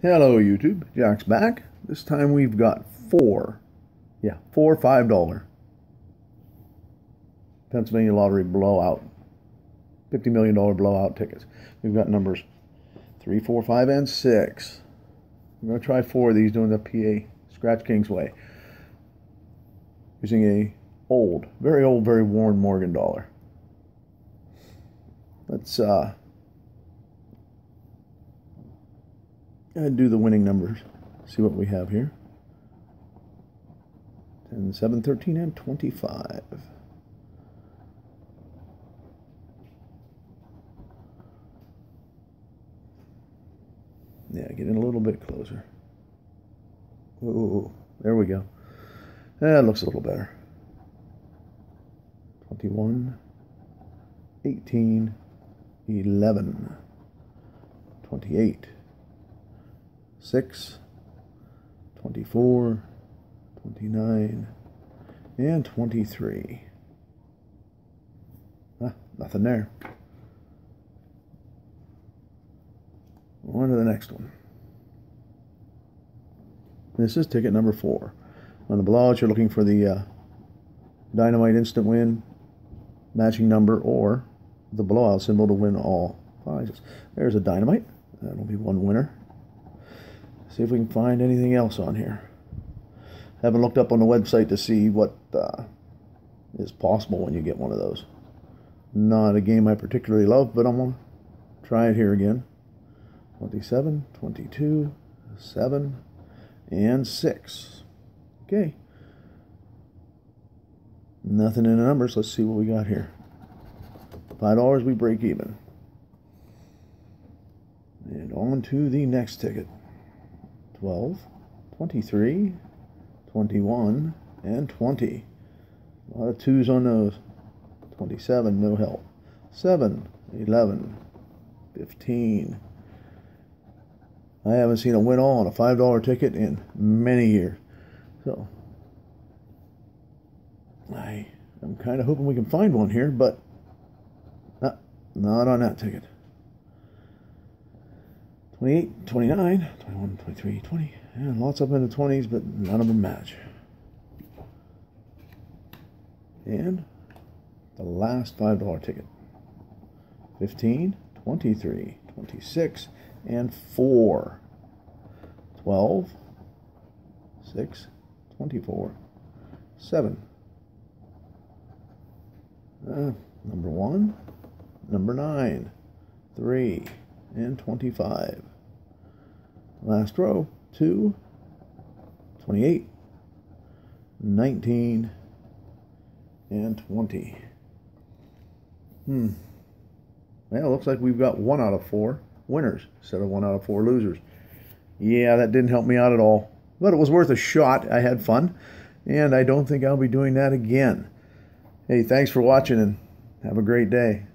Hello YouTube, Jack's back. This time we've got four, yeah, four five dollar Pennsylvania Lottery blowout, fifty million dollar blowout tickets. We've got numbers three, four, five, and six. I'm gonna try four of these doing the PA Scratch Kings way, using a old, very old, very worn Morgan dollar. Let's uh, and do the winning numbers. See what we have here. 10, 7, 13, and 25. Yeah, get in a little bit closer. Ooh, there we go. That looks a little better. 21, 18, 11, 28, 6, 24, 29, and 23. Ah, nothing there. On to the next one. This is ticket number four. On the blowout, you're looking for the uh, dynamite instant win, matching number, or the blowout symbol to win all prizes. There's a dynamite. That'll be one winner. See if we can find anything else on here. Haven't looked up on the website to see what uh, is possible when you get one of those. Not a game I particularly love, but I'm going to try it here again. 27, 22, 7, and 6. Okay. Nothing in the numbers. Let's see what we got here. $5 we break even. And on to the next ticket. 12, 23, 21, and 20. A lot of twos on those. 27, no help. 7, 11, 15. I haven't seen a win all on a $5 ticket in many years. So, I, I'm kind of hoping we can find one here, but not, not on that ticket. 28, 29, 21, 23, 20. And lots up in the 20s, but none of them match. And the last $5 ticket. 15, 23, 26, and 4. 12, 6, 24, 7. Uh, number 1, number 9, 3, and 25. Last row, 2, 28, 19, and 20. Hmm. Well, it looks like we've got one out of four winners instead of one out of four losers. Yeah, that didn't help me out at all. But it was worth a shot. I had fun. And I don't think I'll be doing that again. Hey, thanks for watching and have a great day.